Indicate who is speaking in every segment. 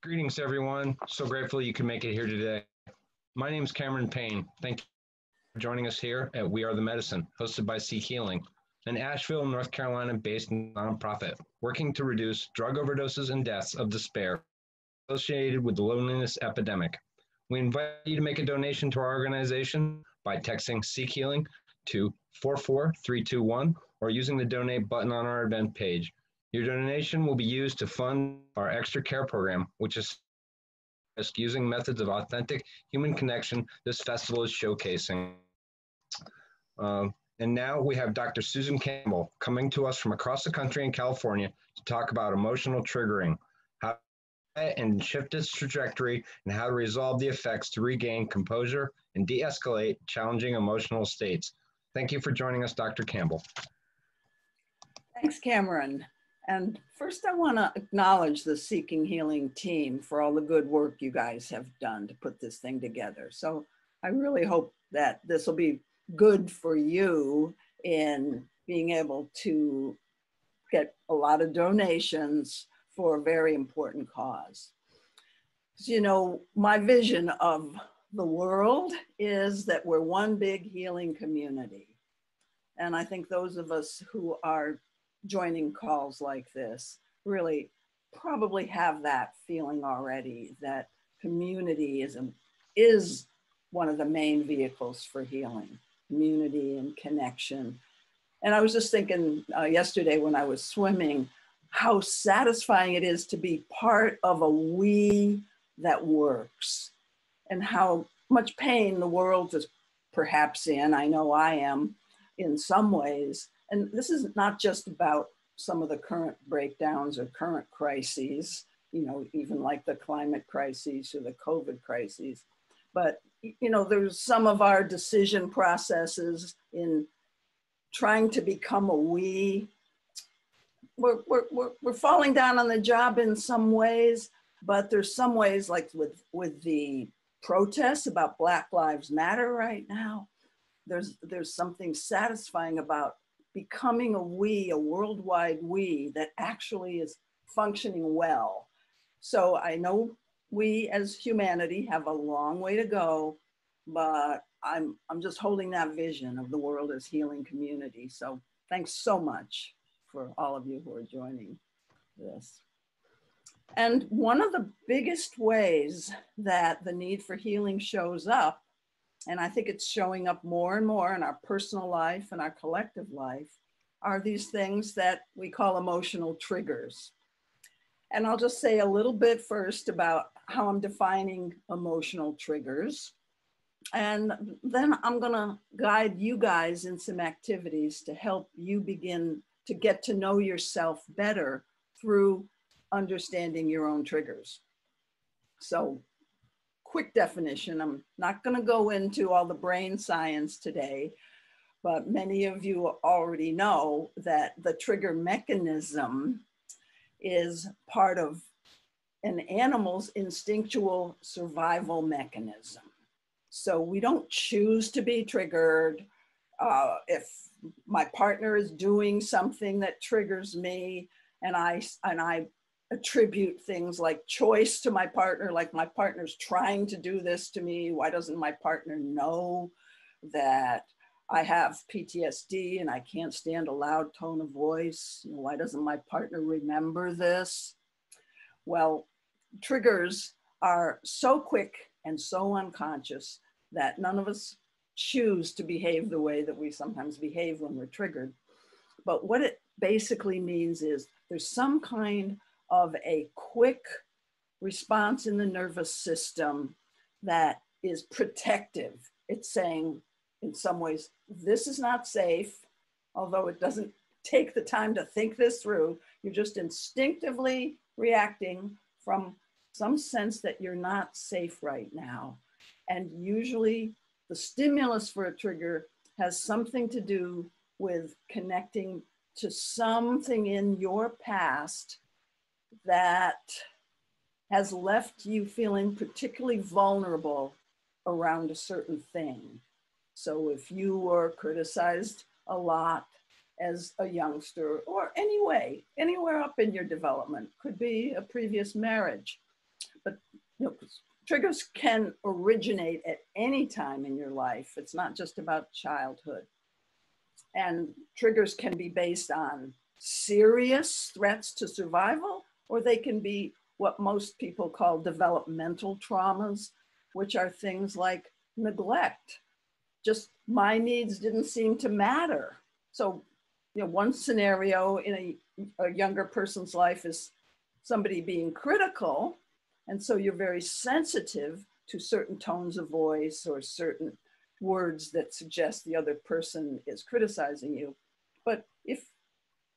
Speaker 1: Greetings, everyone. So grateful you can make it here today. My name is Cameron Payne. Thank you for joining us here at We Are the Medicine, hosted by Seek Healing, an Asheville, North Carolina based nonprofit working to reduce drug overdoses and deaths of despair associated with the loneliness epidemic. We invite you to make a donation to our organization by texting Seek Healing to 44321 or using the donate button on our event page. Your donation will be used to fund our extra care program, which is using methods of authentic human connection this festival is showcasing. Um, and now we have Dr. Susan Campbell coming to us from across the country in California to talk about emotional triggering, how and shift its trajectory, and how to resolve the effects to regain composure and de-escalate challenging emotional states. Thank you for joining us, Dr. Campbell.
Speaker 2: Thanks, Cameron. And first, I want to acknowledge the Seeking Healing team for all the good work you guys have done to put this thing together. So I really hope that this will be good for you in being able to get a lot of donations for a very important cause. You know, my vision of the world is that we're one big healing community. And I think those of us who are joining calls like this really probably have that feeling already that community is, a, is one of the main vehicles for healing, community and connection. And I was just thinking uh, yesterday when I was swimming how satisfying it is to be part of a we that works and how much pain the world is perhaps in. I know I am in some ways, and this is not just about some of the current breakdowns or current crises, you know, even like the climate crises or the COVID crises. But, you know, there's some of our decision processes in trying to become a we. We're, we're, we're, falling down on the job in some ways, but there's some ways like with, with the protests about Black Lives Matter right now, there's, there's something satisfying about becoming a we, a worldwide we that actually is functioning well. So I know we as humanity have a long way to go, but I'm, I'm just holding that vision of the world as healing community. So thanks so much for all of you who are joining this. And one of the biggest ways that the need for healing shows up and I think it's showing up more and more in our personal life and our collective life, are these things that we call emotional triggers. And I'll just say a little bit first about how I'm defining emotional triggers. And then I'm going to guide you guys in some activities to help you begin to get to know yourself better through understanding your own triggers. So quick definition. I'm not going to go into all the brain science today, but many of you already know that the trigger mechanism is part of an animal's instinctual survival mechanism. So we don't choose to be triggered. Uh, if my partner is doing something that triggers me and I, and I attribute things like choice to my partner, like my partner's trying to do this to me. Why doesn't my partner know that I have PTSD and I can't stand a loud tone of voice? Why doesn't my partner remember this? Well, triggers are so quick and so unconscious that none of us choose to behave the way that we sometimes behave when we're triggered. But what it basically means is there's some kind of a quick response in the nervous system that is protective. It's saying, in some ways, this is not safe, although it doesn't take the time to think this through. You're just instinctively reacting from some sense that you're not safe right now. And usually, the stimulus for a trigger has something to do with connecting to something in your past that has left you feeling particularly vulnerable around a certain thing. So if you were criticized a lot as a youngster or anyway, anywhere up in your development, could be a previous marriage. you know, triggers can originate at any time in your life. It's not just about childhood. And triggers can be based on serious threats to survival, or they can be what most people call developmental traumas, which are things like neglect. Just my needs didn't seem to matter. So, you know, one scenario in a, a younger person's life is somebody being critical. And so you're very sensitive to certain tones of voice or certain words that suggest the other person is criticizing you. But if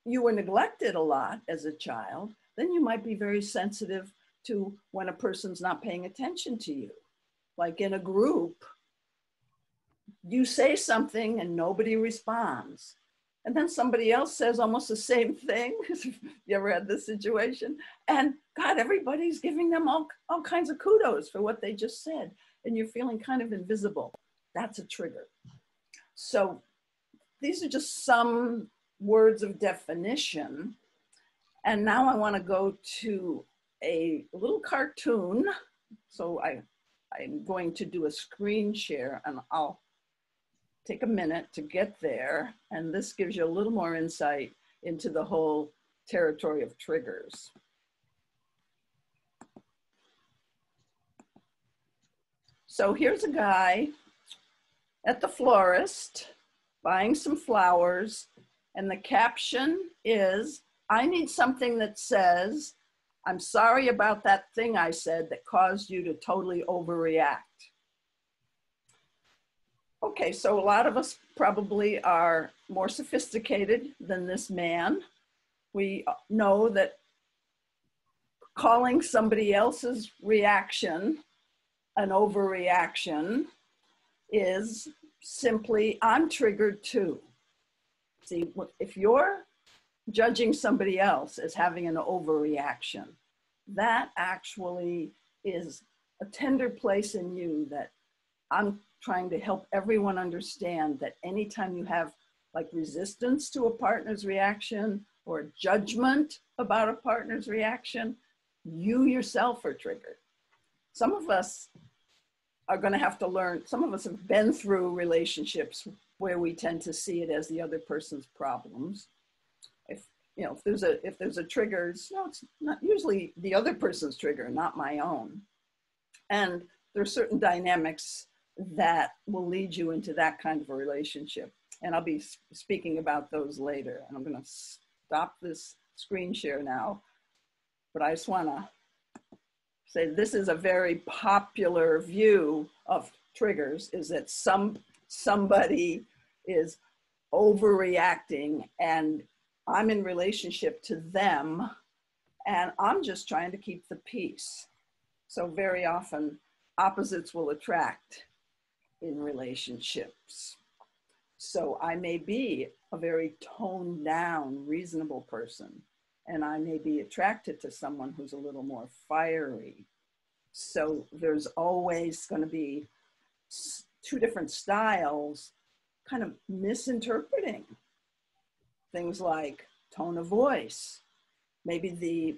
Speaker 2: you were neglected a lot as a child, then you might be very sensitive to when a person's not paying attention to you. Like in a group, you say something and nobody responds. And then somebody else says almost the same thing. you ever had this situation? And God, everybody's giving them all, all kinds of kudos for what they just said. And you're feeling kind of invisible. That's a trigger. So these are just some words of definition. And now I want to go to a little cartoon. So I, I'm going to do a screen share and I'll take a minute to get there. And this gives you a little more insight into the whole territory of triggers. So here's a guy at the florist buying some flowers and the caption is, I need something that says, I'm sorry about that thing I said that caused you to totally overreact. Okay, so a lot of us probably are more sophisticated than this man. We know that calling somebody else's reaction an overreaction is simply, I'm triggered too. See, if you're judging somebody else as having an overreaction, that actually is a tender place in you that I'm trying to help everyone understand that anytime you have like resistance to a partner's reaction or judgment about a partner's reaction, you yourself are triggered. Some of us are going to have to learn, some of us have been through relationships where we tend to see it as the other person's problems. You know, if there's a if there's a trigger, it's, no, it's not usually the other person's trigger, not my own. And there are certain dynamics that will lead you into that kind of a relationship. And I'll be speaking about those later. And I'm going to stop this screen share now. But I just want to say this is a very popular view of triggers is that some somebody is overreacting and I'm in relationship to them and I'm just trying to keep the peace. So very often opposites will attract in relationships. So I may be a very toned down, reasonable person, and I may be attracted to someone who's a little more fiery. So there's always going to be two different styles kind of misinterpreting things like tone of voice. Maybe the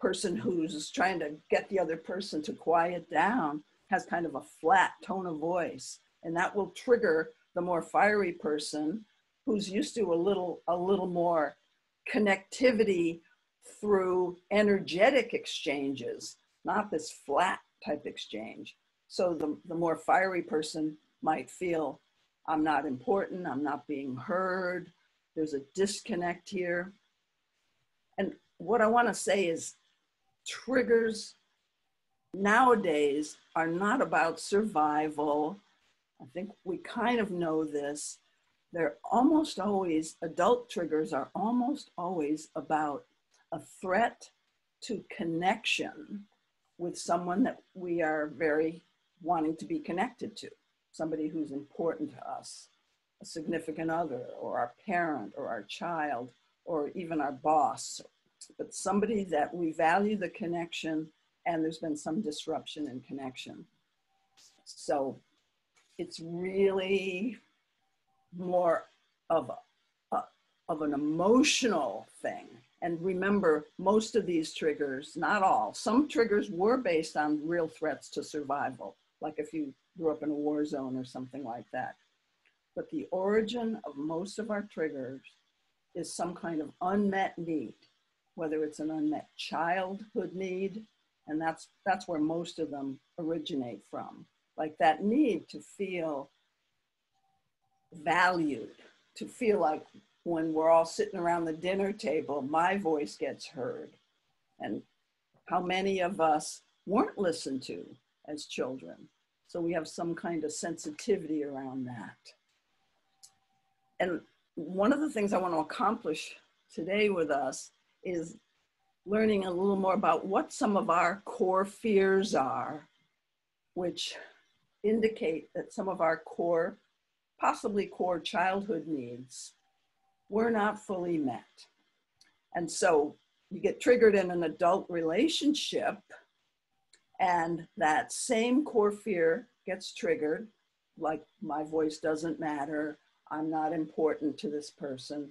Speaker 2: person who's trying to get the other person to quiet down has kind of a flat tone of voice, and that will trigger the more fiery person who's used to a little a little more connectivity through energetic exchanges, not this flat type exchange. So the, the more fiery person might feel I'm not important, I'm not being heard, there's a disconnect here. And what I want to say is triggers nowadays are not about survival. I think we kind of know this. They're almost always, adult triggers are almost always about a threat to connection with someone that we are very wanting to be connected to somebody who's important to us, a significant other, or our parent, or our child, or even our boss, but somebody that we value the connection and there's been some disruption in connection. So it's really more of, a, of an emotional thing. And remember, most of these triggers, not all, some triggers were based on real threats to survival, like if you grew up in a war zone or something like that. But the origin of most of our triggers is some kind of unmet need, whether it's an unmet childhood need, and that's, that's where most of them originate from. Like that need to feel valued, to feel like when we're all sitting around the dinner table, my voice gets heard. And how many of us weren't listened to as children? So we have some kind of sensitivity around that. And one of the things I want to accomplish today with us is learning a little more about what some of our core fears are, which indicate that some of our core, possibly core childhood needs were not fully met. And so you get triggered in an adult relationship, and that same core fear gets triggered, like my voice doesn't matter, I'm not important to this person.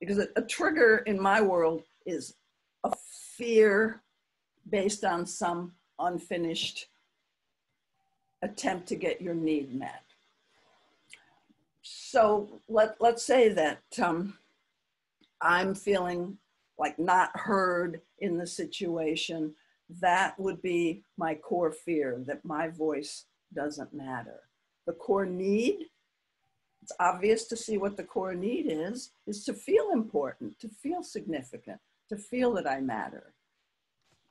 Speaker 2: Because a, a trigger in my world is a fear based on some unfinished attempt to get your need met so let, let's say that um, I'm feeling like not heard in the situation. That would be my core fear that my voice doesn't matter. The core need, it's obvious to see what the core need is, is to feel important, to feel significant, to feel that I matter.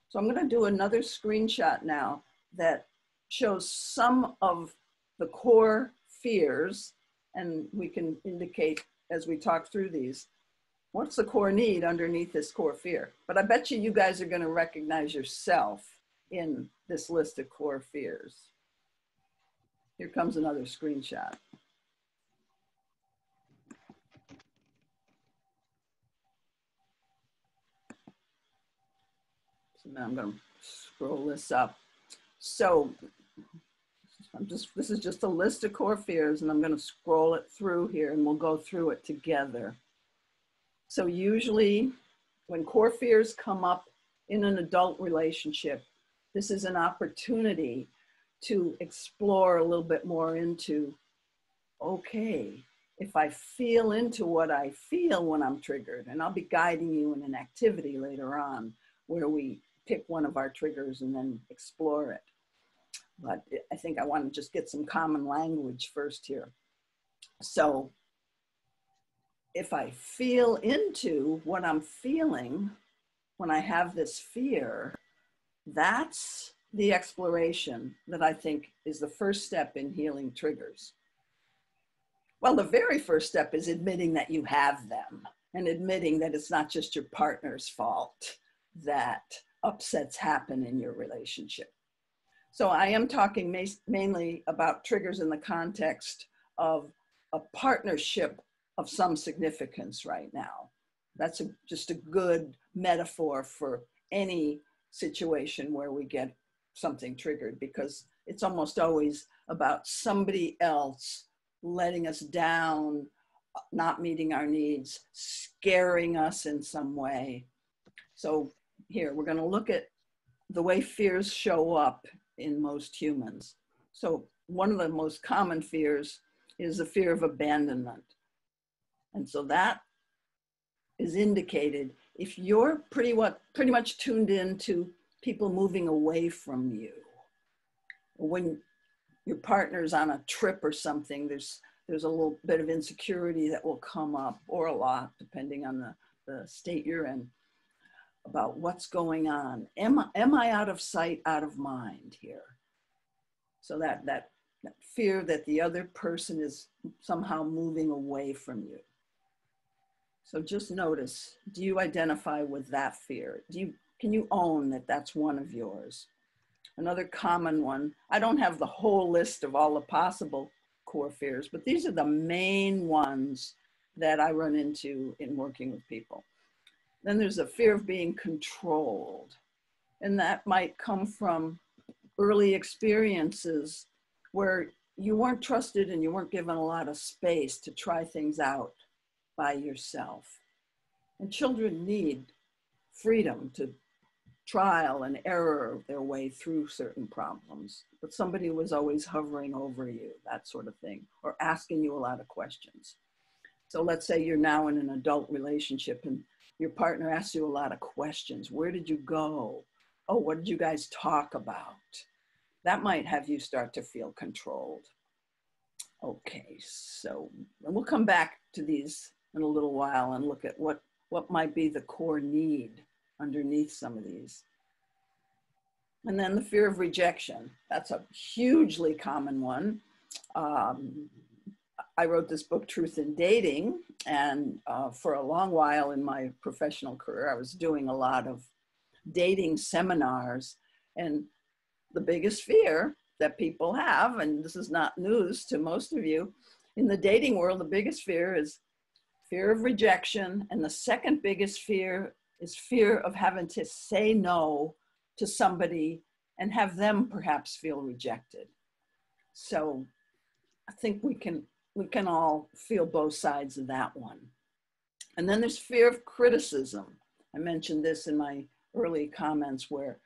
Speaker 2: So I'm going to do another screenshot now that shows some of the core fears and we can indicate as we talk through these, what's the core need underneath this core fear? But I bet you you guys are going to recognize yourself in this list of core fears. Here comes another screenshot. I'm going to scroll this up. So I'm just, this is just a list of core fears and I'm gonna scroll it through here and we'll go through it together. So usually when core fears come up in an adult relationship, this is an opportunity to explore a little bit more into, okay, if I feel into what I feel when I'm triggered, and I'll be guiding you in an activity later on where we pick one of our triggers and then explore it but I think I want to just get some common language first here. So if I feel into what I'm feeling when I have this fear, that's the exploration that I think is the first step in healing triggers. Well, the very first step is admitting that you have them and admitting that it's not just your partner's fault that upsets happen in your relationship. So I am talking mainly about triggers in the context of a partnership of some significance right now. That's a, just a good metaphor for any situation where we get something triggered because it's almost always about somebody else letting us down, not meeting our needs, scaring us in some way. So here, we're going to look at the way fears show up in most humans. So one of the most common fears is the fear of abandonment. And so that is indicated if you're pretty what pretty much tuned in to people moving away from you. When your partner's on a trip or something, there's there's a little bit of insecurity that will come up, or a lot, depending on the, the state you're in about what's going on. Am, am I out of sight, out of mind here? So that, that, that fear that the other person is somehow moving away from you. So just notice, do you identify with that fear? Do you, can you own that that's one of yours? Another common one, I don't have the whole list of all the possible core fears, but these are the main ones that I run into in working with people. Then there's a fear of being controlled. And that might come from early experiences where you weren't trusted and you weren't given a lot of space to try things out by yourself. And children need freedom to trial and error their way through certain problems, but somebody was always hovering over you, that sort of thing, or asking you a lot of questions. So let's say you're now in an adult relationship and your partner asks you a lot of questions. Where did you go? Oh, what did you guys talk about? That might have you start to feel controlled. Okay, so we'll come back to these in a little while and look at what, what might be the core need underneath some of these. And then the fear of rejection. That's a hugely common one. Um, I wrote this book, Truth in Dating, and uh, for a long while in my professional career, I was doing a lot of dating seminars. And the biggest fear that people have, and this is not news to most of you, in the dating world, the biggest fear is fear of rejection. And the second biggest fear is fear of having to say no to somebody and have them perhaps feel rejected. So I think we can we can all feel both sides of that one. And then there's fear of criticism. I mentioned this in my early comments where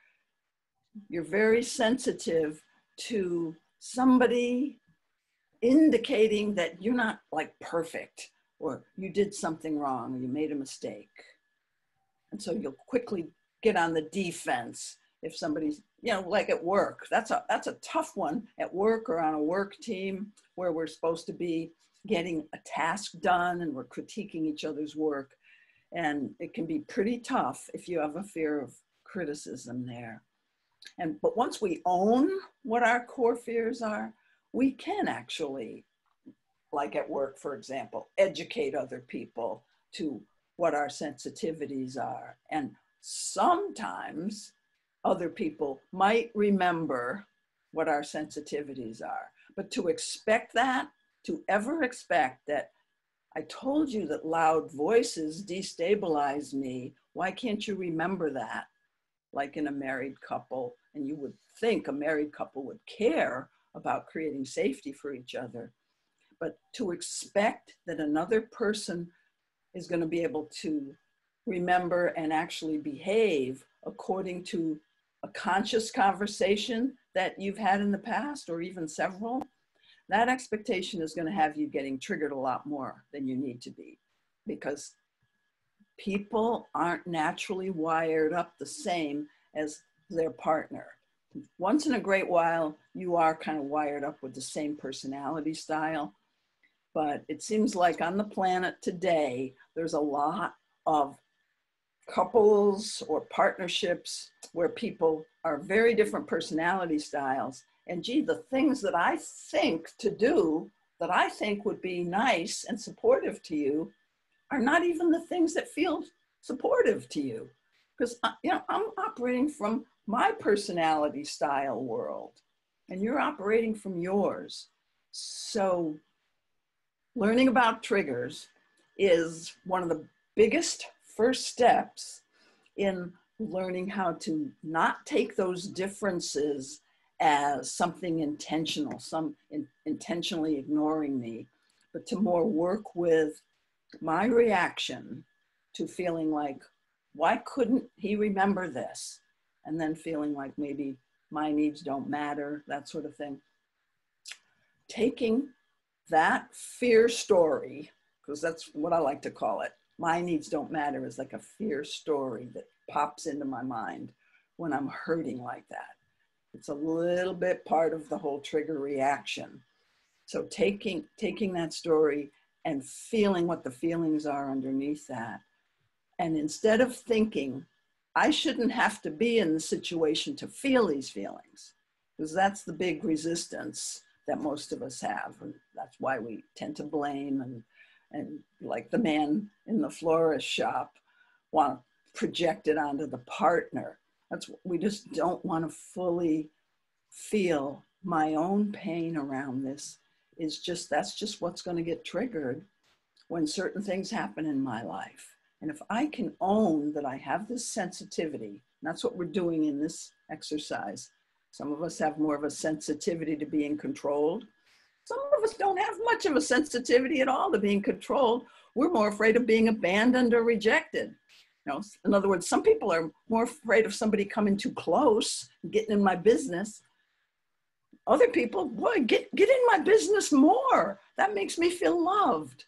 Speaker 2: you're very sensitive to somebody indicating that you're not like perfect or you did something wrong or you made a mistake. And so you'll quickly get on the defense if somebody's, you know, like at work. That's a that's a tough one at work or on a work team where we're supposed to be getting a task done and we're critiquing each other's work. And it can be pretty tough if you have a fear of criticism there. And but once we own what our core fears are, we can actually, like at work, for example, educate other people to what our sensitivities are. And sometimes other people might remember what our sensitivities are. But to expect that, to ever expect that I told you that loud voices destabilize me, why can't you remember that? Like in a married couple, and you would think a married couple would care about creating safety for each other. But to expect that another person is going to be able to remember and actually behave according to a conscious conversation that you've had in the past or even several, that expectation is going to have you getting triggered a lot more than you need to be because people aren't naturally wired up the same as their partner. Once in a great while, you are kind of wired up with the same personality style. But it seems like on the planet today, there's a lot of couples or partnerships where people are very different personality styles. And gee, the things that I think to do that I think would be nice and supportive to you are not even the things that feel supportive to you. Because, uh, you know, I'm operating from my personality style world and you're operating from yours. So, learning about triggers is one of the biggest first steps in learning how to not take those differences as something intentional, some in, intentionally ignoring me, but to more work with my reaction to feeling like, why couldn't he remember this? And then feeling like maybe my needs don't matter, that sort of thing. Taking that fear story, because that's what I like to call it, my needs don't matter is like a fear story that pops into my mind when I'm hurting like that. It's a little bit part of the whole trigger reaction. So taking taking that story and feeling what the feelings are underneath that. And instead of thinking, I shouldn't have to be in the situation to feel these feelings, because that's the big resistance that most of us have. And that's why we tend to blame and and like the man in the florist shop want to project it onto the partner. That's we just don't want to fully feel my own pain around this is just that's just what's going to get triggered when certain things happen in my life. And if i can own that i have this sensitivity that's what we're doing in this exercise some of us have more of a sensitivity to being controlled some of us don't have much of a sensitivity at all to being controlled. We're more afraid of being abandoned or rejected. You know, in other words, some people are more afraid of somebody coming too close, getting in my business. Other people, boy, get, get in my business more. That makes me feel loved.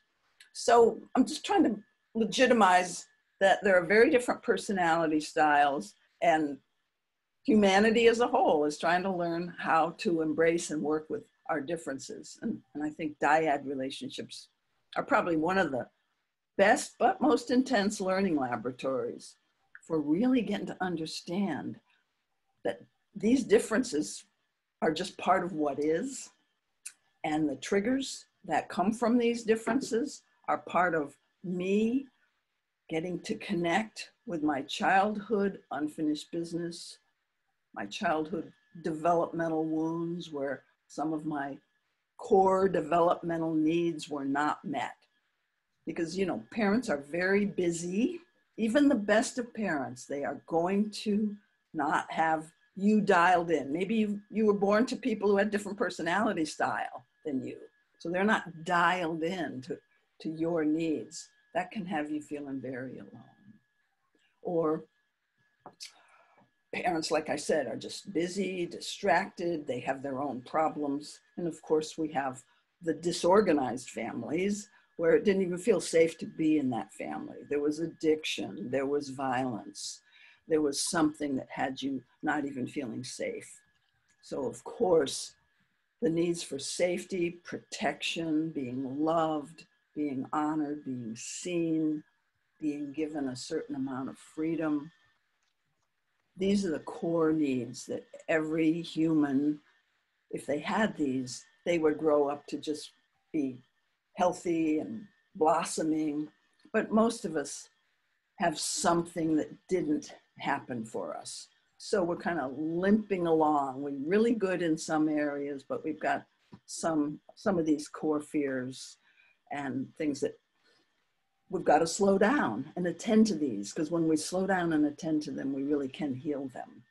Speaker 2: So I'm just trying to legitimize that there are very different personality styles and humanity as a whole is trying to learn how to embrace and work with our differences. And, and I think dyad relationships are probably one of the best but most intense learning laboratories for really getting to understand that these differences are just part of what is and the triggers that come from these differences are part of me getting to connect with my childhood unfinished business my childhood developmental wounds where some of my core developmental needs were not met. Because you know parents are very busy. Even the best of parents they are going to not have you dialed in. Maybe you, you were born to people who had different personality style than you. So they're not dialed in to, to your needs. That can have you feeling very alone. Or parents like i said are just busy distracted they have their own problems and of course we have the disorganized families where it didn't even feel safe to be in that family. There was addiction, there was violence, there was something that had you not even feeling safe. So, of course, the needs for safety, protection, being loved, being honored, being seen, being given a certain amount of freedom. These are the core needs that every human, if they had these, they would grow up to just be healthy and blossoming, but most of us have something that didn't happen for us. So we're kind of limping along. We're really good in some areas, but we've got some some of these core fears and things that we've got to slow down and attend to these because when we slow down and attend to them, we really can heal them.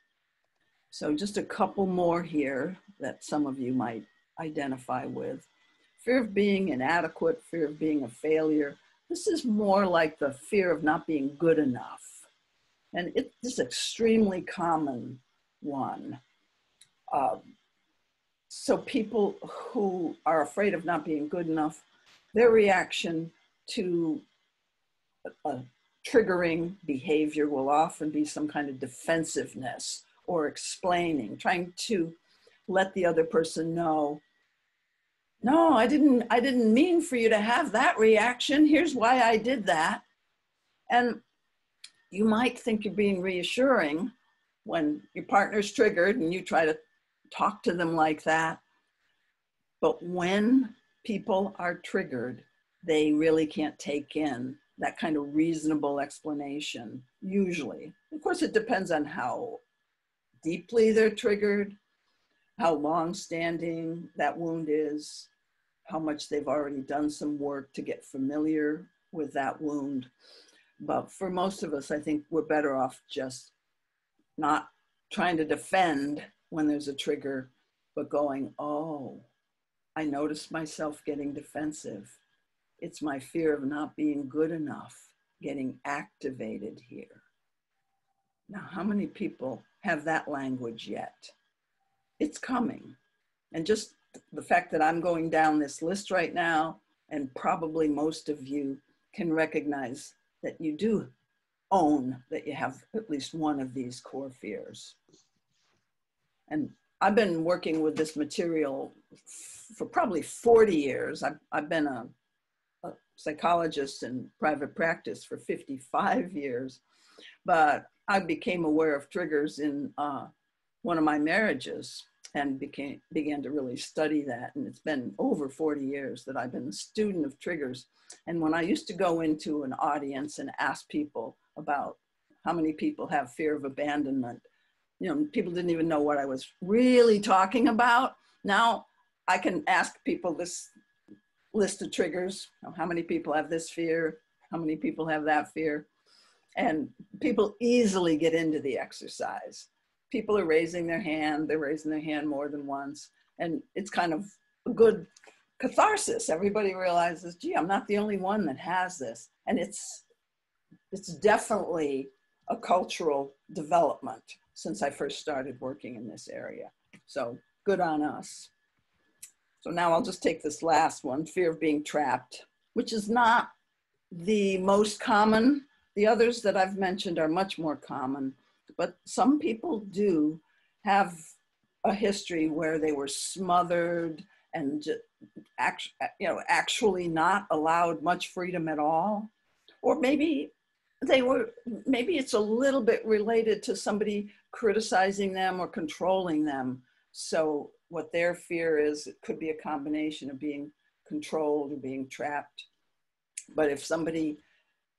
Speaker 2: So just a couple more here that some of you might identify with fear of being inadequate, fear of being a failure. This is more like the fear of not being good enough. And it's extremely common one. Um, so people who are afraid of not being good enough, their reaction to a, triggering behavior will often be some kind of defensiveness or explaining, trying to let the other person know no i didn't i didn't mean for you to have that reaction. Here's why i did that. And you might think you're being reassuring when your partner's triggered and you try to talk to them like that. But when people are triggered they really can't take in that kind of reasonable explanation usually of course it depends on how deeply they're triggered how long standing that wound is how much they've already done some work to get familiar with that wound. But for most of us, I think we're better off just not trying to defend when there's a trigger, but going, oh, I noticed myself getting defensive. It's my fear of not being good enough getting activated here. Now, how many people have that language yet? It's coming. And just the fact that I'm going down this list right now, and probably most of you can recognize that you do own that you have at least one of these core fears. And I've been working with this material for probably 40 years. I've, I've been a, a psychologist in private practice for 55 years, but I became aware of triggers in uh, one of my marriages and became began to really study that. And it's been over 40 years that I've been a student of triggers. And when I used to go into an audience and ask people about how many people have fear of abandonment, you know, people didn't even know what I was really talking about. Now I can ask people this list of triggers. How many people have this fear? How many people have that fear? And people easily get into the exercise people are raising their hand, they're raising their hand more than once. And it's kind of a good catharsis. Everybody realizes, gee, I'm not the only one that has this. And it's it's definitely a cultural development since I first started working in this area. So good on us. So now I'll just take this last one, fear of being trapped, which is not the most common. The others that I've mentioned are much more common, but some people do have a history where they were smothered and act, you know, actually not allowed much freedom at all. Or maybe they were, maybe it's a little bit related to somebody criticizing them or controlling them. So what their fear is, it could be a combination of being controlled or being trapped. But if somebody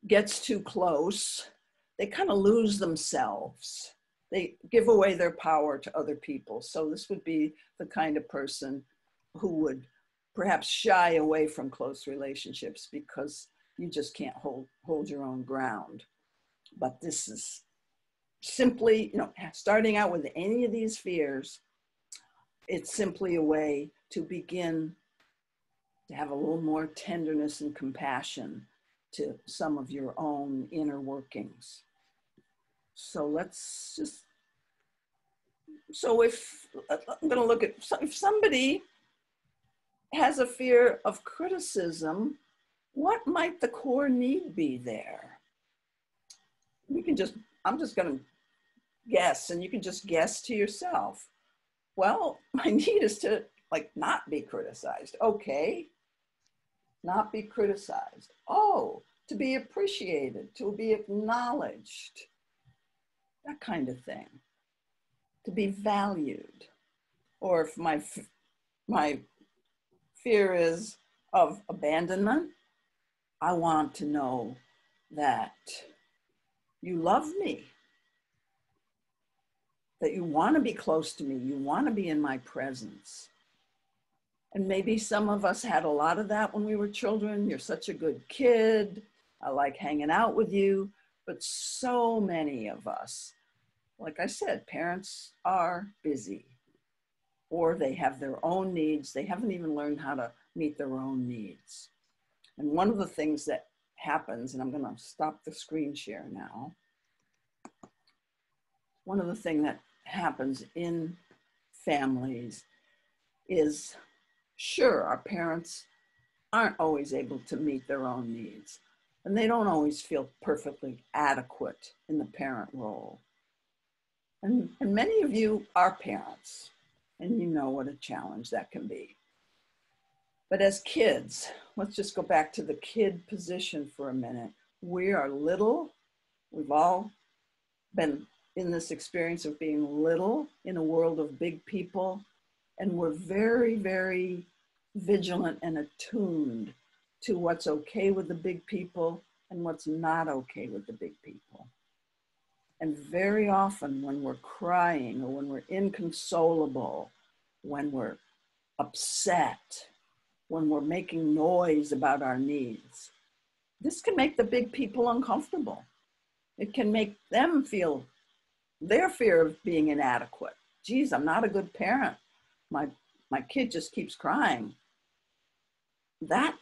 Speaker 2: gets too close, they kind of lose themselves. They give away their power to other people. So this would be the kind of person who would perhaps shy away from close relationships because you just can't hold hold your own ground. But this is simply, you know, starting out with any of these fears, it's simply a way to begin to have a little more tenderness and compassion to some of your own inner workings. So let's just, so if, I'm going to look at, if somebody has a fear of criticism, what might the core need be there? You can just, I'm just going to guess, and you can just guess to yourself. Well, my need is to like not be criticized. Okay. Not be criticized. Oh, to be appreciated, to be acknowledged, that kind of thing. To be valued. Or if my, my fear is of abandonment, I want to know that you love me, that you want to be close to me, you want to be in my presence. And maybe some of us had a lot of that when we were children. You're such a good kid. I like hanging out with you. But so many of us, like I said, parents are busy or they have their own needs. They haven't even learned how to meet their own needs. And one of the things that happens, and I'm going to stop the screen share now. One of the things that happens in families is sure, our parents aren't always able to meet their own needs, and they don't always feel perfectly adequate in the parent role. And, and many of you are parents, and you know what a challenge that can be. But as kids, let's just go back to the kid position for a minute. We are little. We've all been in this experience of being little in a world of big people. And we're very, very vigilant and attuned to what's okay with the big people and what's not okay with the big people. And very often, when we're crying or when we're inconsolable, when we're upset, when we're making noise about our needs. This can make the big people uncomfortable. It can make them feel their fear of being inadequate. Geez, I'm not a good parent. My, my kid just keeps crying. That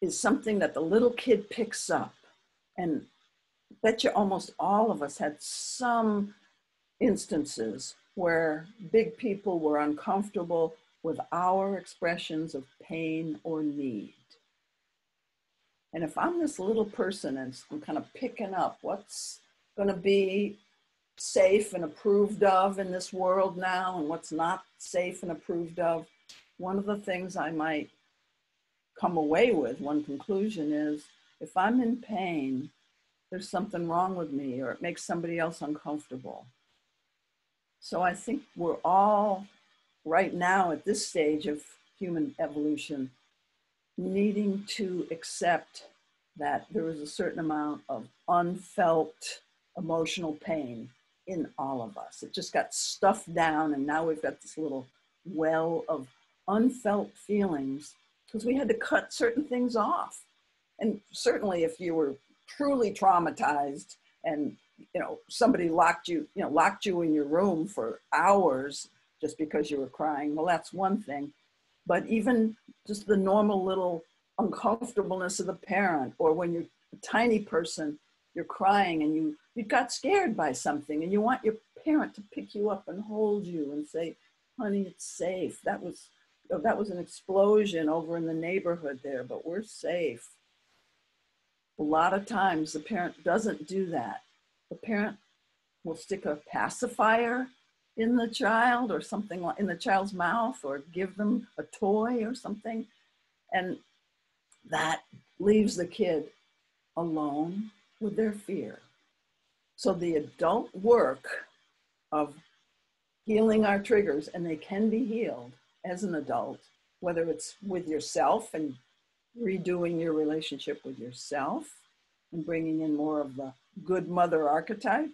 Speaker 2: is something that the little kid picks up. And bet you almost all of us had some instances where big people were uncomfortable with our expressions of pain or need. And if I'm this little person and I'm kind of picking up what's going to be safe and approved of in this world now and what's not safe and approved of, one of the things I might come away with, one conclusion is if I'm in pain, there's something wrong with me or it makes somebody else uncomfortable. So I think we're all right now at this stage of human evolution needing to accept that there is a certain amount of unfelt emotional pain in all of us. It just got stuffed down, and now we've got this little well of unfelt feelings because we had to cut certain things off. And certainly, if you were truly traumatized and you know somebody locked you, you know, locked you in your room for hours just because you were crying. Well, that's one thing. But even just the normal little uncomfortableness of the parent, or when you're a tiny person, you're crying and you you got scared by something and you want your parent to pick you up and hold you and say, "Honey, it's safe." That was oh, that was an explosion over in the neighborhood there, but we're safe. A lot of times the parent doesn't do that. The parent will stick a pacifier in the child or something in the child's mouth or give them a toy or something. And that leaves the kid alone with their fear. So the adult work of healing our triggers, and they can be healed as an adult, whether it's with yourself and redoing your relationship with yourself and bringing in more of the good mother archetype.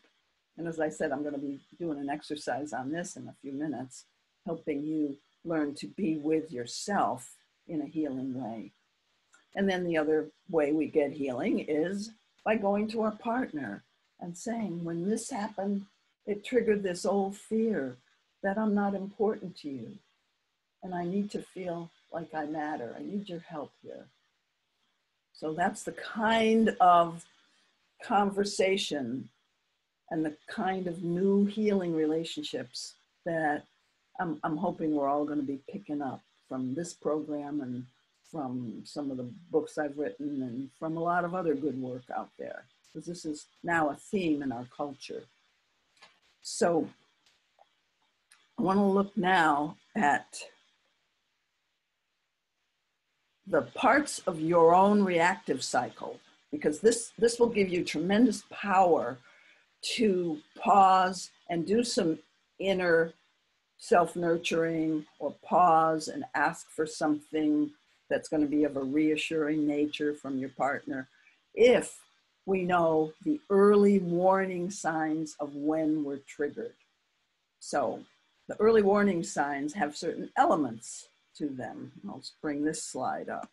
Speaker 2: And as I said, I'm going to be doing an exercise on this in a few minutes, helping you learn to be with yourself in a healing way. And then the other way we get healing is by going to our partner and saying, when this happened, it triggered this old fear that I'm not important to you. And I need to feel like I matter. I need your help here. So that's the kind of conversation and the kind of new healing relationships that I'm, I'm hoping we're all going to be picking up from this program and from some of the books I've written and from a lot of other good work out there, because this is now a theme in our culture. So I want to look now at the parts of your own reactive cycle, because this, this will give you tremendous power to pause and do some inner self nurturing or pause and ask for something that's going to be of a reassuring nature from your partner if we know the early warning signs of when we're triggered. So, the early warning signs have certain elements to them. I'll bring this slide up.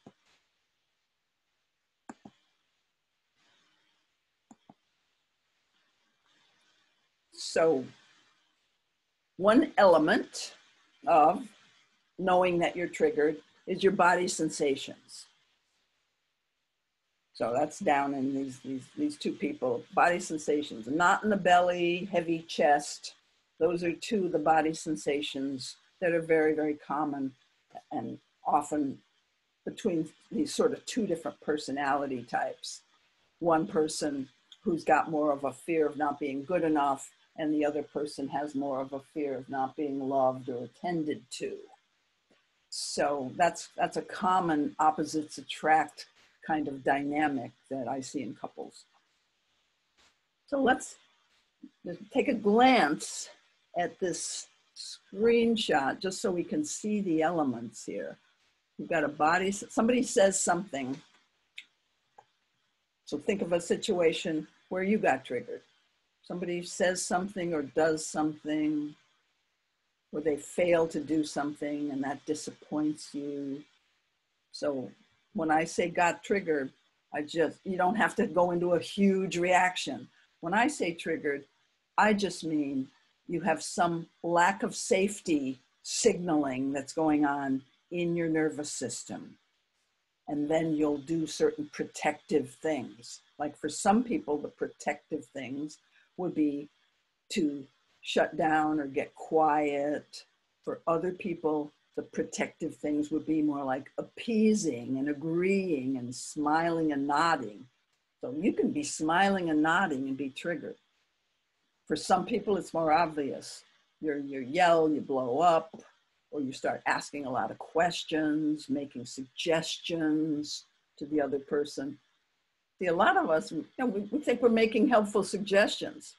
Speaker 2: So, one element of knowing that you're triggered is your body sensations. So that's down in these, these, these two people, body sensations, knot in the belly, heavy chest. Those are two of the body sensations that are very, very common and often between these sort of two different personality types. One person who's got more of a fear of not being good enough, and the other person has more of a fear of not being loved or attended to. So that's that's a common opposites attract kind of dynamic that I see in couples. So let's take a glance at this screenshot just so we can see the elements here. You've got a body, somebody says something. So think of a situation where you got triggered. Somebody says something or does something or they fail to do something and that disappoints you. So when I say got triggered, I just, you don't have to go into a huge reaction. When I say triggered, I just mean you have some lack of safety signaling that's going on in your nervous system. And then you'll do certain protective things. Like for some people, the protective things would be to shut down or get quiet. For other people, the protective things would be more like appeasing and agreeing and smiling and nodding. So you can be smiling and nodding and be triggered. For some people, it's more obvious. you you yell, you blow up, or you start asking a lot of questions, making suggestions to the other person. See, a lot of us, you know, we, we think we're making helpful suggestions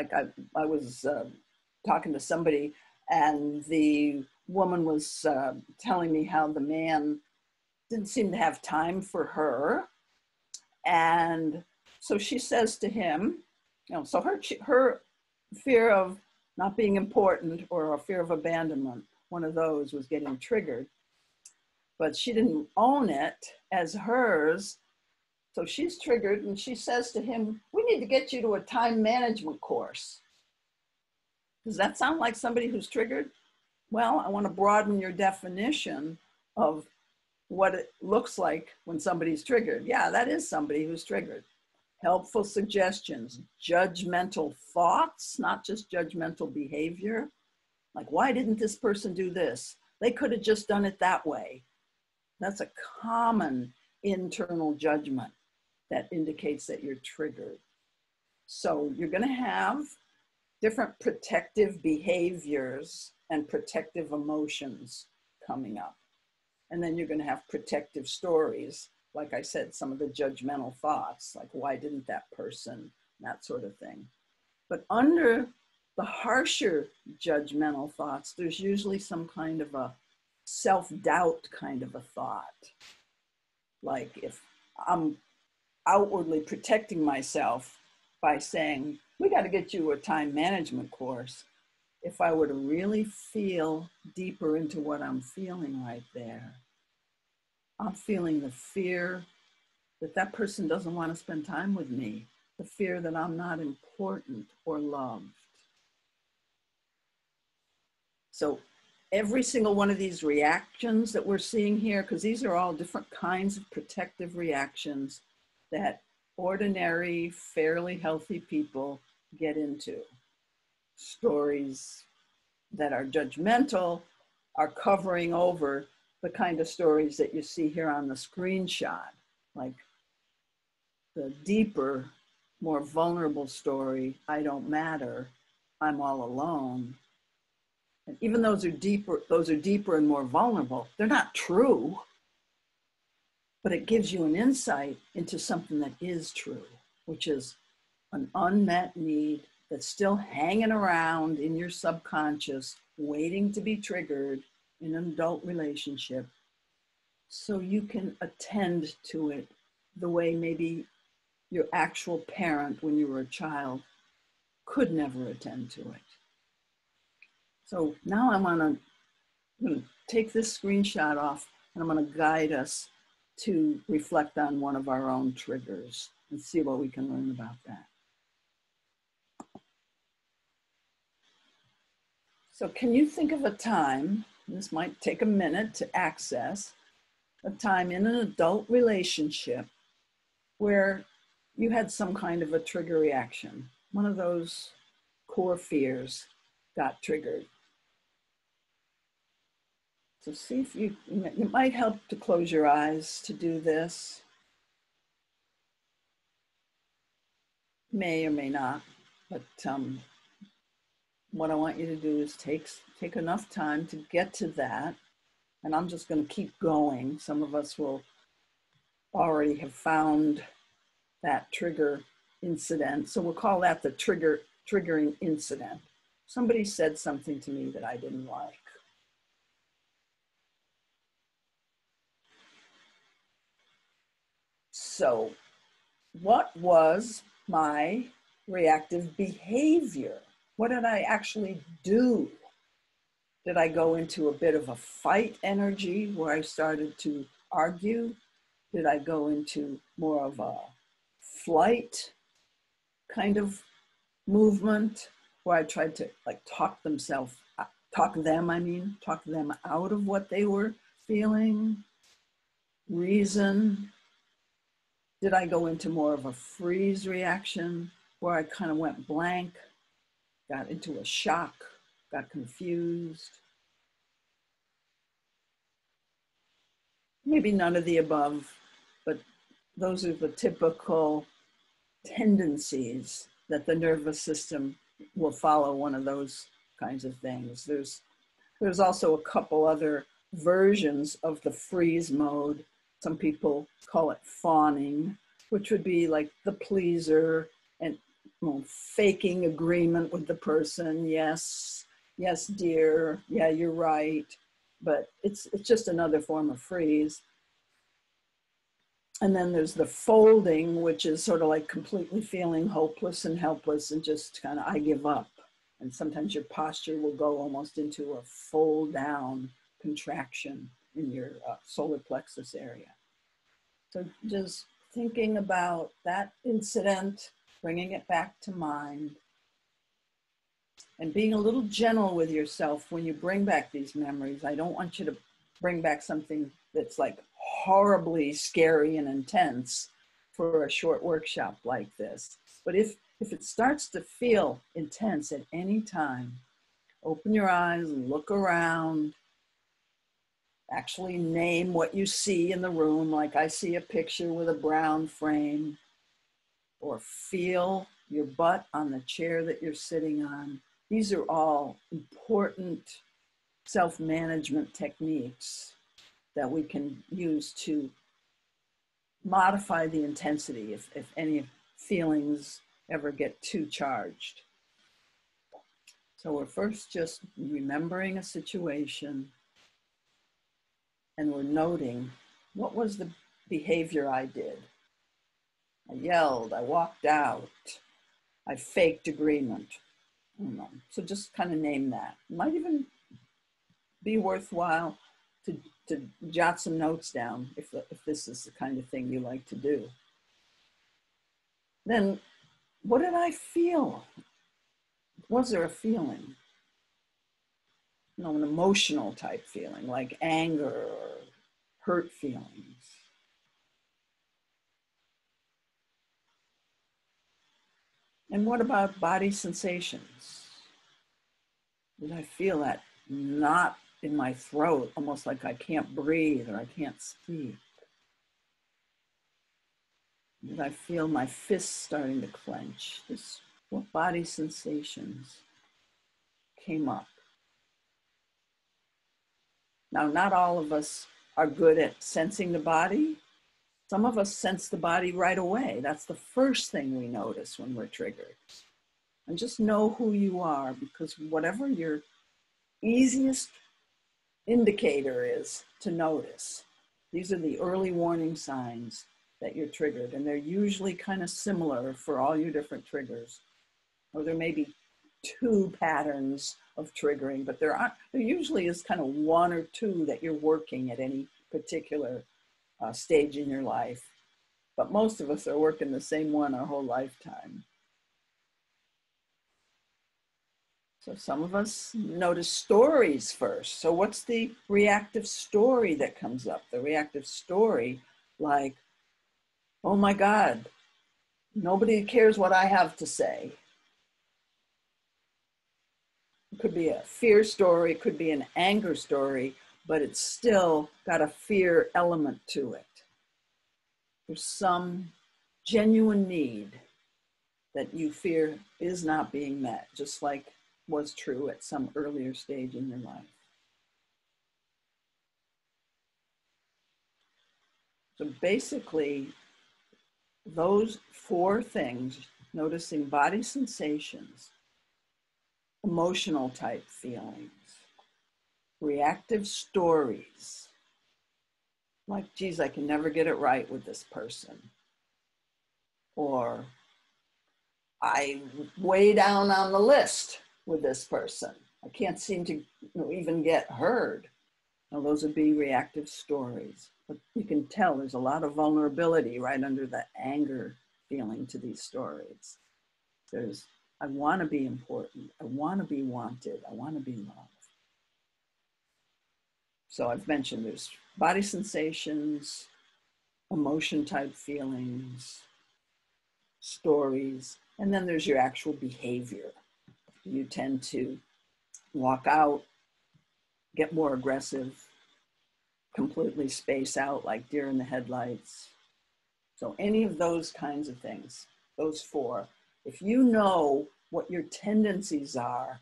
Speaker 2: like I, I was uh, talking to somebody and the woman was uh, telling me how the man didn't seem to have time for her. And so she says to him, you know, so her, her fear of not being important or a fear of abandonment, one of those was getting triggered. But she didn't own it as hers so she's triggered and she says to him, We need to get you to a time management course. Does that sound like somebody who's triggered? Well, I want to broaden your definition of what it looks like when somebody's triggered. Yeah, that is somebody who's triggered. helpful suggestions, judgmental thoughts, not just judgmental behavior. Like, why didn't this person do this? They could have just done it that way. That's a common internal judgment that indicates that you're triggered. So you're going to have different protective behaviors and protective emotions coming up. And then you're going to have protective stories. Like I said, some of the judgmental thoughts, like why didn't that person, that sort of thing. But under the harsher judgmental thoughts, there's usually some kind of a self doubt kind of a thought. Like if I'm outwardly protecting myself by saying, we got to get you a time management course. If I were to really feel deeper into what I'm feeling right there, I'm feeling the fear that that person doesn't want to spend time with me, the fear that I'm not important or loved. So every single one of these reactions that we're seeing here, because these are all different kinds of protective reactions that ordinary, fairly healthy people get into. Stories that are judgmental are covering over the kind of stories that you see here on the screenshot, like the deeper, more vulnerable story, I don't matter, I'm all alone, and even those are deeper, those are deeper and more vulnerable. They're not true, but it gives you an insight into something that is true, which is an unmet need that's still hanging around in your subconscious, waiting to be triggered in an adult relationship. So you can attend to it the way maybe your actual parent when you were a child could never attend to it. So now I'm I'm gonna take this screenshot off and I'm gonna guide us to reflect on one of our own triggers and see what we can learn about that. So can you think of a time, this might take a minute to access, a time in an adult relationship where you had some kind of a trigger reaction, one of those core fears got triggered. So see if you, it might help to close your eyes to do this. May or may not, but um, what I want you to do is take, take enough time to get to that. And I'm just going to keep going. Some of us will already have found that trigger incident. So we'll call that the trigger triggering incident. Somebody said something to me that I didn't like. So, what was my reactive behavior? What did I actually do? Did I go into a bit of a fight energy where I started to argue? Did I go into more of a flight kind of movement where I tried to like talk themselves, talk them, I mean, talk them out of what they were feeling, reason, did I go into more of a freeze reaction where I kind of went blank, got into a shock, got confused? Maybe none of the above, but those are the typical tendencies that the nervous system will follow one of those kinds of things. There's, there's also a couple other versions of the freeze mode some people call it fawning, which would be like the pleaser and well, faking agreement with the person. Yes, yes, dear. Yeah, you're right. But it's it's just another form of freeze. And then there's the folding, which is sort of like completely feeling hopeless and helpless and just kind of, I give up. And sometimes your posture will go almost into a fold down contraction in your uh, solar plexus area. So just thinking about that incident, bringing it back to mind, and being a little gentle with yourself when you bring back these memories. I don't want you to bring back something that's like horribly scary and intense. for a short workshop like this. But if, if it starts to feel intense at any time, open your eyes look around. Actually, name what you see in the room, like I see a picture with a brown frame, or feel your butt on the chair that you're sitting on. These are all important self management techniques that we can use to modify the intensity if, if any feelings ever get too charged. So we're first just remembering a situation and we're noting what was the behavior I did. I yelled, I walked out, I faked agreement. I. So just kind of name that. It might even be worthwhile to, to jot some notes down if, if this is the kind of thing you like to do. Then, what did I feel? Was there a feeling? You know, an emotional type feeling like anger or hurt feelings. And what about body sensations? Did I feel that knot in my throat, almost like I can't breathe or I can't speak? Did I feel my fists starting to clench? This, what body sensations came up? Now, not all of us are good at sensing the body. Some of us sense the body right away. That's the first thing we notice when we're triggered. And just know who you are because whatever your easiest indicator is to notice, these are the early warning signs that you're triggered. And they're usually kind of similar for all your different triggers. Or there may be two patterns of triggering, but there aren't, there usually is kind of one or two that you're working at any particular uh, stage in your life. But most of us are working the same one our whole lifetime. So some of us notice stories first. So what's the reactive story that comes up? The reactive story, like, oh my God, nobody cares what I have to say. Could be a fear story, it could be an anger story, but it's still got a fear element to it. There's some genuine need that you fear is not being met, just like was true at some earlier stage in your life. So basically, those four things noticing body sensations, emotional type feelings, reactive stories like, geez, I can never get it right with this person. Or I way down on the list with this person. I can't seem to you know, even get heard. Now, those would be reactive stories. But you can tell there's a lot of vulnerability right under the anger feeling to these stories. There's, I want to be important. I want to be wanted. I want to be loved. So I've mentioned there's body sensations, emotion type feelings, stories, and then there's your actual behavior you tend to walk out, get more aggressive, completely space out like deer in the headlights. So, any of those kinds of things, those four, if you know what your tendencies are,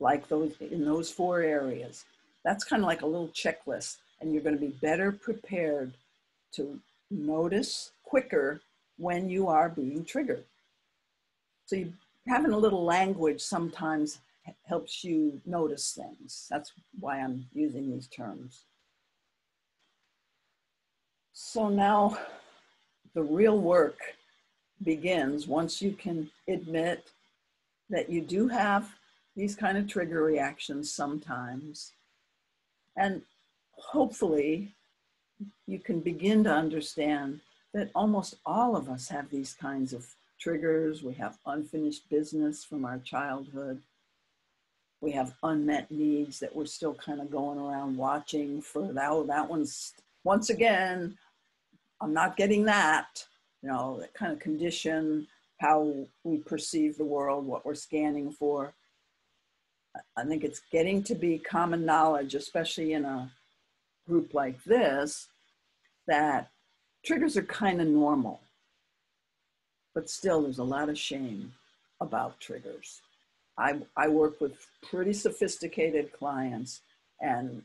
Speaker 2: like those in those four areas, that's kind of like a little checklist, and you're going to be better prepared to notice quicker when you are being triggered. So you having a little language sometimes helps you notice things. That's why I'm using these terms. So now the real work begins once you can admit that you do have these kind of trigger reactions sometimes. And hopefully you can begin to understand that almost all of us have these kinds of triggers, we have unfinished business from our childhood, we have unmet needs that we're still kind of going around watching for that. That one's once again I'm not getting that, you know, that kind of condition, how we perceive the world, what we're scanning for. I think it's getting to be common knowledge, especially in a group like this, that triggers are kind of normal. But still, there's a lot of shame about triggers. I, I work with pretty sophisticated clients, and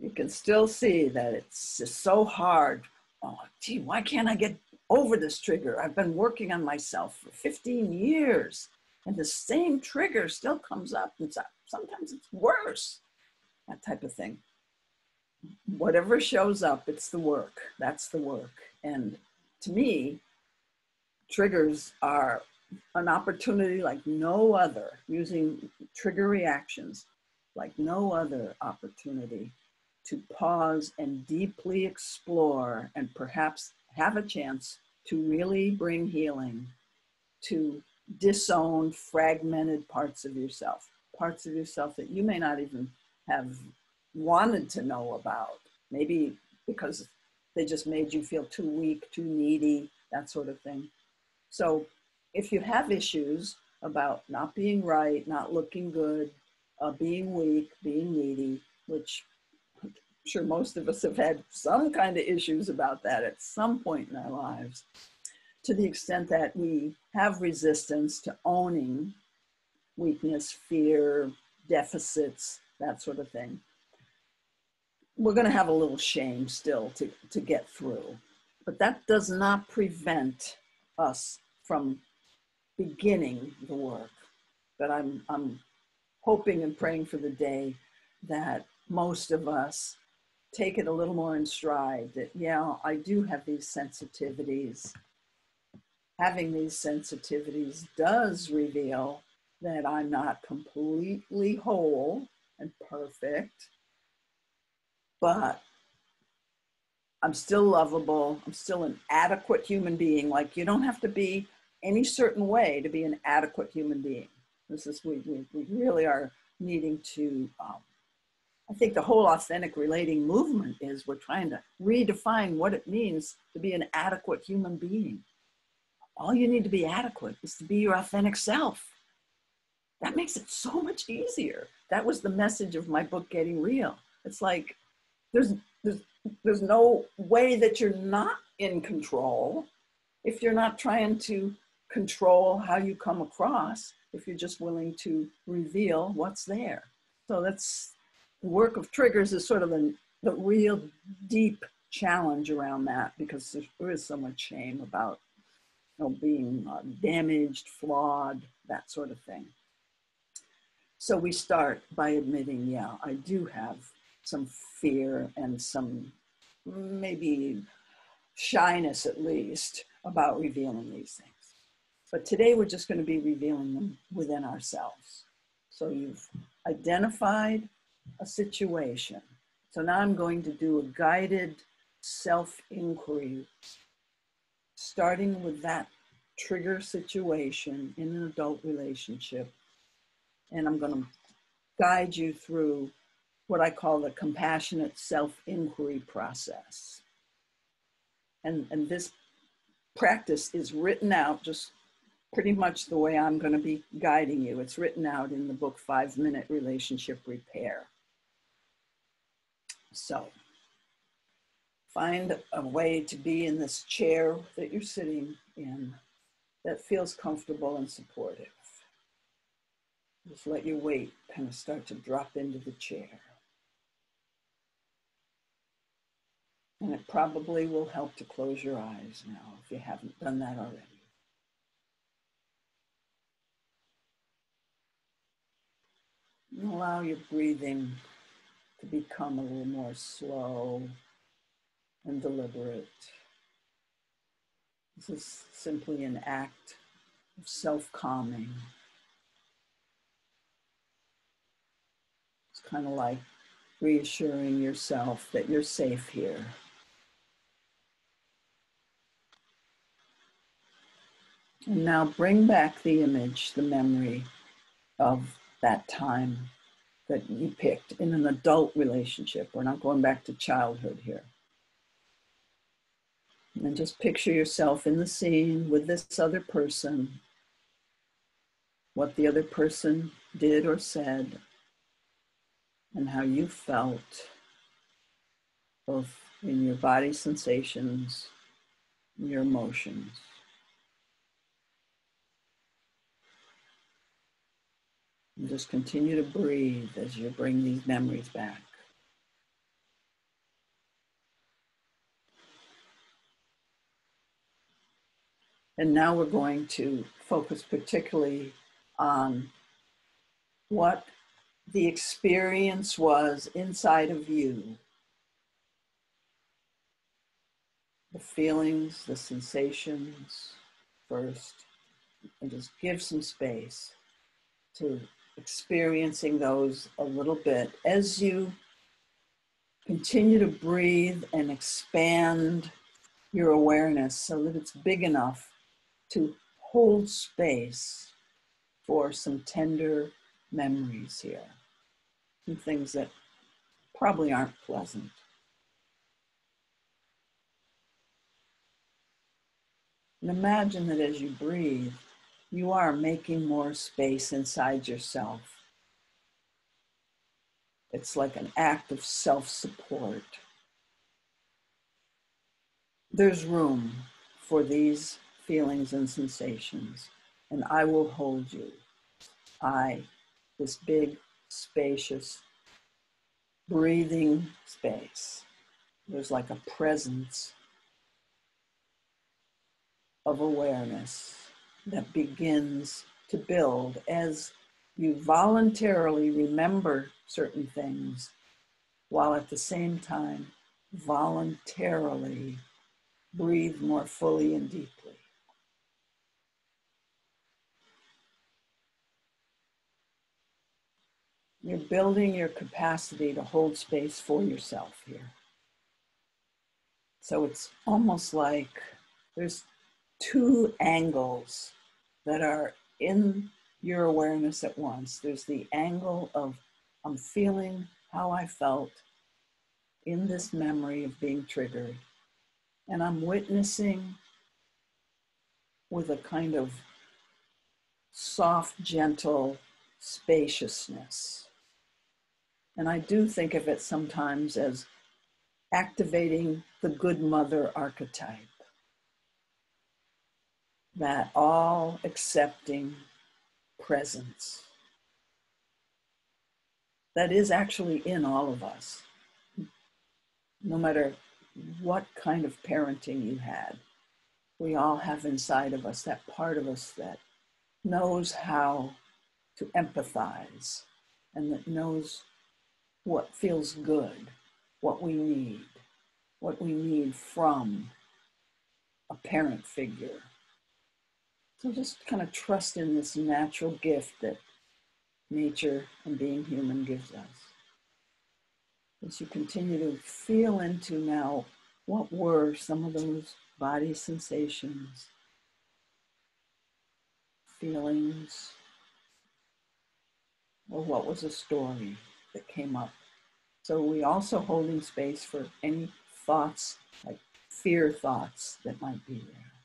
Speaker 2: you can still see that it's just so hard. Oh, gee, why can't I get over this trigger? I've been working on myself for 15 years, and the same trigger still comes up. And sometimes it's worse, that type of thing. Whatever shows up, it's the work. That's the work. And to me, triggers are an opportunity like no other, using trigger reactions like no other opportunity to pause and deeply explore and perhaps have a chance to really bring healing to disown fragmented parts of yourself, parts of yourself that you may not even have wanted to know about. Maybe because they just made you feel too weak, too needy, that sort of thing. So if you have issues about not being right, not looking good, uh, being weak, being needy, which sure most of us have had some kind of issues about that at some point in our lives, to the extent that we have resistance to owning weakness, fear, deficits, that sort of thing. We're going to have a little shame still to, to get through. But that does not prevent us from beginning the work. But I'm, I'm hoping and praying for the day that most of us take it a little more in stride that, yeah, I do have these sensitivities. Having these sensitivities does reveal that I'm not completely whole and perfect, but I'm still lovable. I'm still an adequate human being. Like, you don't have to be any certain way to be an adequate human being. This is, we, we, we really are needing to, um, I think the whole authentic relating movement is we're trying to redefine what it means to be an adequate human being. All you need to be adequate is to be your authentic self. That makes it so much easier. That was the message of my book, Getting Real. It's like there's, there's, there's no way that you're not in control if you're not trying to control how you come across if you're just willing to reveal what's there. So that's work of triggers is sort of a, the real deep challenge around that because there is so much shame about you know, being uh, damaged, flawed, that sort of thing. So we start by admitting, yeah, I do have some fear and some maybe shyness at least about revealing these things. But today we're just going to be revealing them within ourselves. So you've identified a situation. So now I'm going to do a guided self inquiry, starting with that trigger situation in an adult relationship. And I'm going to guide you through what I call the compassionate self inquiry process. And, and this practice is written out just pretty much the way I'm going to be guiding you. It's written out in the book Five Minute Relationship Repair. So find a way to be in this chair that you're sitting in that feels comfortable and supportive. Just let your weight kind of start to drop into the chair. And it probably will help to close your eyes now if you haven't done that already. Allow your breathing to become a little more slow and deliberate. This is simply an act of self calming. It's kind of like reassuring yourself that you're safe here. And now bring back the image, the memory of that time that you picked in an adult relationship. We're not going back to childhood here. And just picture yourself in the scene with this other person, what the other person did or said, and how you felt, both in your body sensations, your emotions. And just continue to breathe as you bring these memories back. And now we're going to focus particularly on what the experience was inside of you. The feelings, the sensations first, and just give some space to experiencing those a little bit as you continue to breathe and expand your awareness so that it's big enough to hold space for some tender memories here, some things that probably aren't pleasant. And imagine that as you breathe, you are making more space inside yourself. It's like an act of self support. There's room for these feelings and sensations, and I will hold you. I, this big, spacious, breathing space. There's like a presence of awareness that begins to build as you voluntarily remember certain things while at the same time voluntarily breathe more fully and deeply. You're building your capacity to hold space for yourself here. So it's almost like there's two angles that are in your awareness at once. There's the angle of I'm feeling how I felt in this memory of being triggered, and I'm witnessing with a kind of soft, gentle spaciousness. And I do think of it sometimes as activating the good mother archetype that all accepting presence that is actually in all of us, no matter what kind of parenting you had. We all have inside of us that part of us that knows how to empathize and that knows what feels good, what we need, what we need from a parent figure so just kind of trust in this natural gift that nature and being human gives us. As you continue to feel into now what were some of those body sensations, feelings, or what was a story that came up. So we also holding space for any thoughts, like fear thoughts that might be there.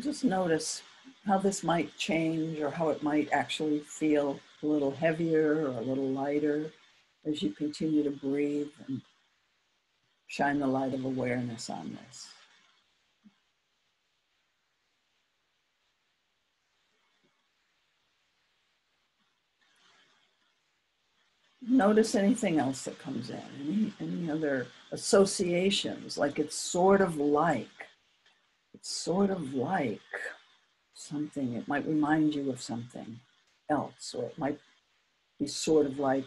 Speaker 2: Just notice how this might change or how it might actually feel a little heavier or a little lighter as you continue to breathe and shine the light of awareness on this. Notice anything else that comes in, any, any other associations, like it's sort of like it's sort of like something, it might remind you of something else, or it might be sort of like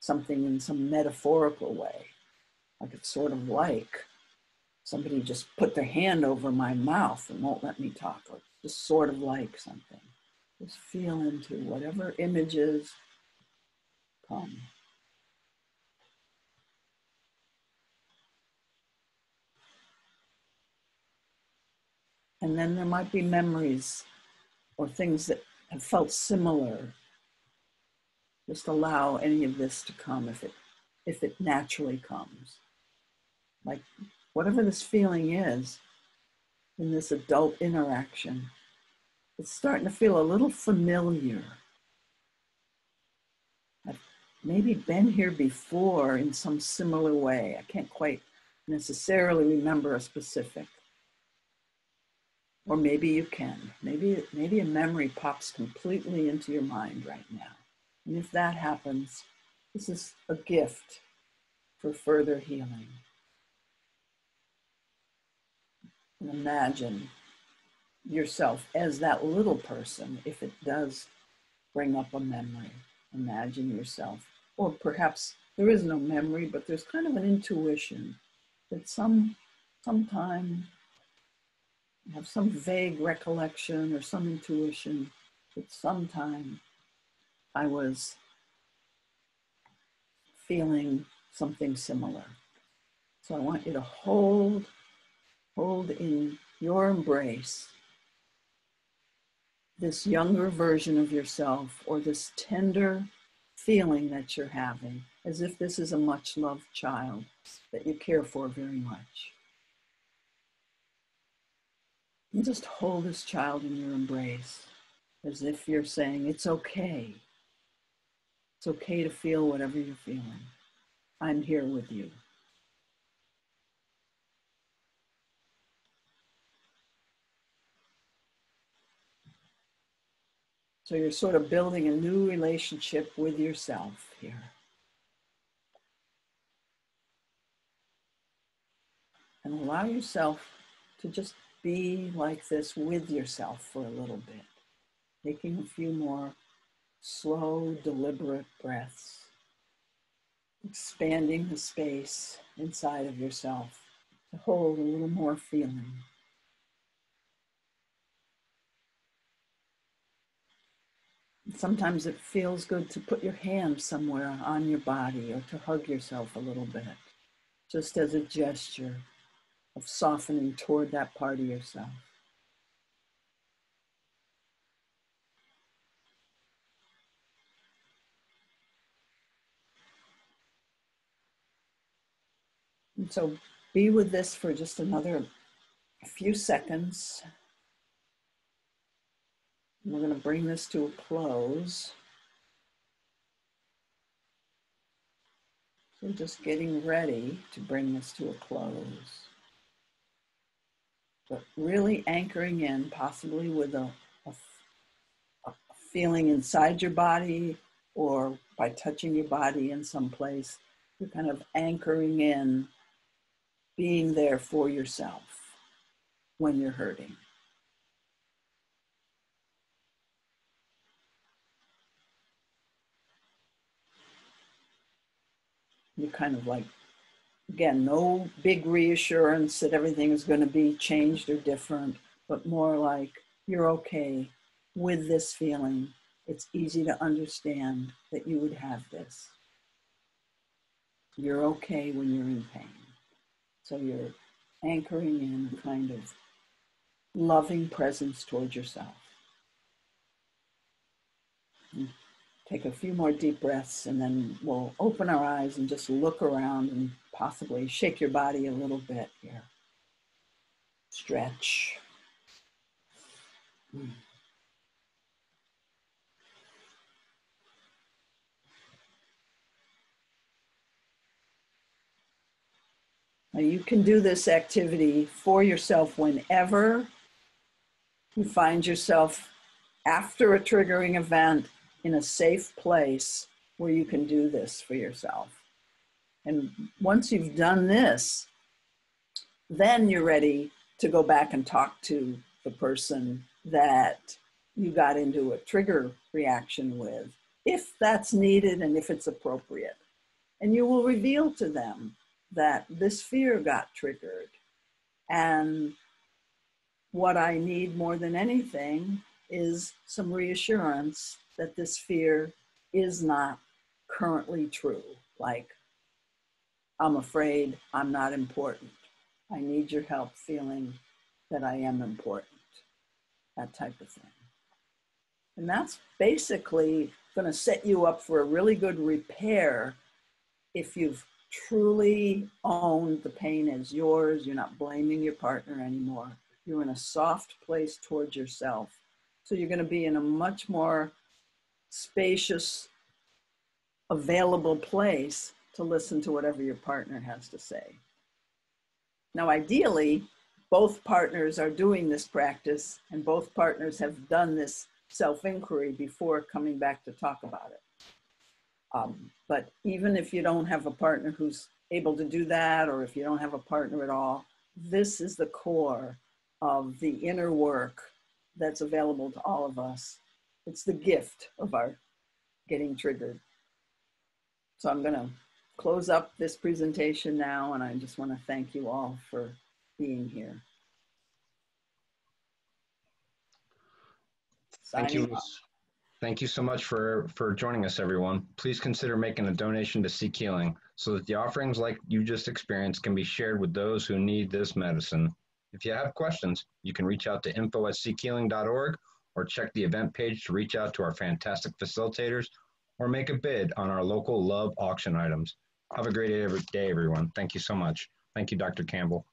Speaker 2: something in some metaphorical way. Like it's sort of like somebody just put their hand over my mouth and won't let me talk, or just sort of like something. Just feel into whatever images come. And then there might be memories or things that have felt similar Just allow any of this to come if it if it naturally comes. Like whatever this feeling is in this adult interaction, it's starting to feel a little familiar. I've maybe been here before in some similar way. I can't quite necessarily remember a specific. Or maybe you can. Maybe, maybe a memory pops completely into your mind right now. And if that happens, this is a gift for further healing. And imagine yourself as that little person if it does bring up a memory. Imagine yourself. Or perhaps there is no memory, but there's kind of an intuition that some sometime have some vague recollection or some intuition that sometime I was feeling something similar. So I want you to hold, hold in your embrace this younger version of yourself or this tender feeling that you're having, as if this is a much loved child that you care for very much. And just hold this child in your embrace as if you're saying, It's okay. It's okay to feel whatever you're feeling. I'm here with you. So you're sort of building a new relationship with yourself here. And allow yourself to just be like this with yourself for a little bit, taking a few more slow, deliberate breaths, expanding the space inside of yourself to hold a little more feeling. Sometimes it feels good to put your hand somewhere on your body or to hug yourself a little bit, just as a gesture of softening toward that part of yourself. And so be with this for just another few seconds. We're going to bring this to a close. So just getting ready to bring this to a close. But really anchoring in, possibly with a, a, a feeling inside your body or by touching your body in some place. You're kind of anchoring in being there for yourself when you're hurting. You're kind of like, again, no big reassurance that everything is going to be changed or different, but more like you're okay with this feeling. It's easy to understand that you would have this. You're okay when you're in pain. So you're anchoring in a kind of loving presence towards yourself. take a few more deep breaths and then we'll open our eyes and just look around and possibly shake your body a little bit here. Stretch. Mm. Now you can do this activity for yourself whenever you find yourself after a triggering event in a safe place where you can do this for yourself. And once you've done this, then you're ready to go back and talk to the person that you got into a trigger reaction with, if that's needed and if it's appropriate. And you will reveal to them that this fear got triggered. And what I need more than anything is some reassurance that this fear is not currently true. Like, I'm afraid I'm not important. I need your help feeling that I am important. That type of thing. And that's basically going to set you up for a really good repair if you've truly owned the pain as yours. You're not blaming your partner anymore. You're in a soft place towards yourself. So you're going to be in a much more spacious, available place to listen to whatever your partner has to say. Now, ideally, both partners are doing this practice and both partners have done this self inquiry before coming back to talk about it. Um, but even if you don't have a partner who's able to do that, or if you don't have a partner at all, this is the core of the inner work that's available to all of us. It's the gift of our getting triggered. So I'm going to close up this presentation now, and I just want to thank you all for being here.
Speaker 1: Thank you. Thank you so much for, for joining us, everyone. Please consider making a donation to Seek Healing so that the offerings like you just experienced can be shared with those who need this medicine. If you have questions, you can reach out to info at seekhealing.org or check the event page to reach out to our fantastic facilitators or make a bid on our local love auction items. Have a great day, everyone. Thank you so much. Thank you, Dr. Campbell.